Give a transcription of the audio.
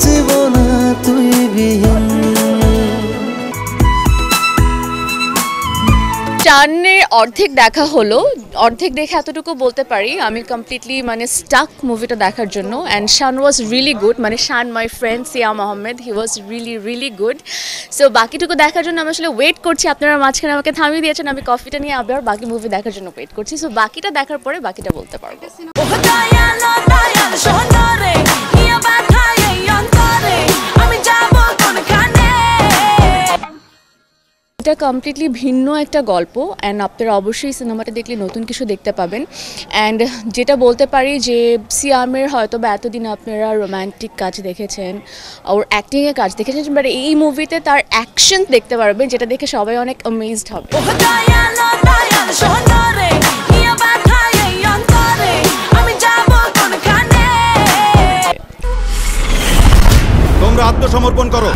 বাঁচব না তুই বিহীন। টানের অর্ধেক দেখা হলো অর্ধেক দেখে এতটুকু বলতে পারি আমি কমপ্লিটলি মানে স্টাক মুভিটা দেখার জন্য। And Shan was really good মানে Shan my friend Siyam Ahmed he was really really good so বাকিটুকু দেখার জন্য আমি আসলে ওয়েট করছি আপনারা মাঝখানে আমাকে থামিয়ে দিয়েছেন আমি কফিটা নিয়ে আবার বাকি মুভি দেখার জন্য ওয়েট করছি। সো বাকিটা দেখার পরে বাকিটা বলতে পারব। এটা কমপ্লিটলি ভিন্ন একটা গল্প অ্যান্ড আপনারা অবশ্যই সিনেমাটা দেখলে নতুন কিছু দেখতে পাবেন। অ্যান্ড যেটা বলতে পারি যে সিয়ামের হয়তো বা এতদিন আপনারা রোম্যান্টিক কাজ দেখেছেন ওর অ্যাক্টিংয়ের কাজ দেখেছেন বাট এই মুভিতে তার অ্যাকশন দেখতে পারবেন যেটা দেখে সবাই অনেক অ্যামেজড হবে। তোমরা আত্মসমর্পণ করো।